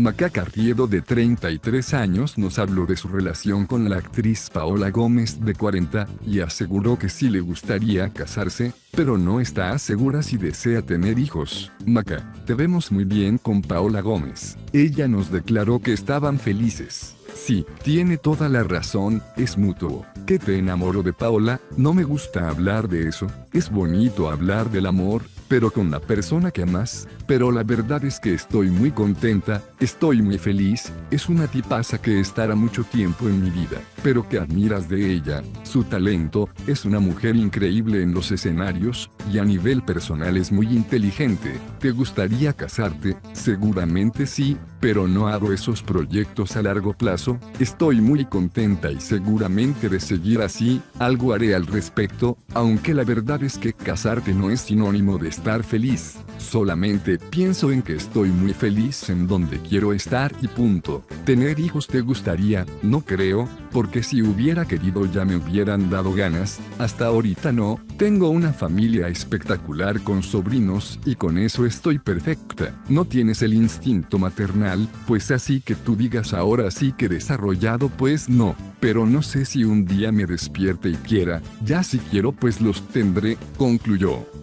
Maca Carriedo de 33 años nos habló de su relación con la actriz Paola Gómez de 40, y aseguró que sí le gustaría casarse, pero no está segura si desea tener hijos. Maca, te vemos muy bien con Paola Gómez. Ella nos declaró que estaban felices. Sí, tiene toda la razón, es mutuo. ¿Qué te enamoro de Paola? No me gusta hablar de eso. Es bonito hablar del amor, pero con la persona que amas, pero la verdad es que estoy muy contenta, estoy muy feliz, es una tipaza que estará mucho tiempo en mi vida, pero que admiras de ella, su talento, es una mujer increíble en los escenarios, y a nivel personal es muy inteligente, ¿te gustaría casarte? Seguramente sí, pero no hago esos proyectos a largo plazo, estoy muy contenta y seguramente de seguir así, algo haré al respecto, aunque la verdad es que casarte no es sinónimo de estar feliz, solamente pienso en que estoy muy feliz en donde quiero estar y punto. ¿Tener hijos te gustaría? No creo, porque si hubiera querido ya me hubieran dado ganas, hasta ahorita no, tengo una familia espectacular con sobrinos y con eso estoy perfecta. No tienes el instinto maternal, pues así que tú digas ahora sí que desarrollado pues no, pero no sé si un día me despierte y quiera, ya si quiero pues los tendré, concluyó.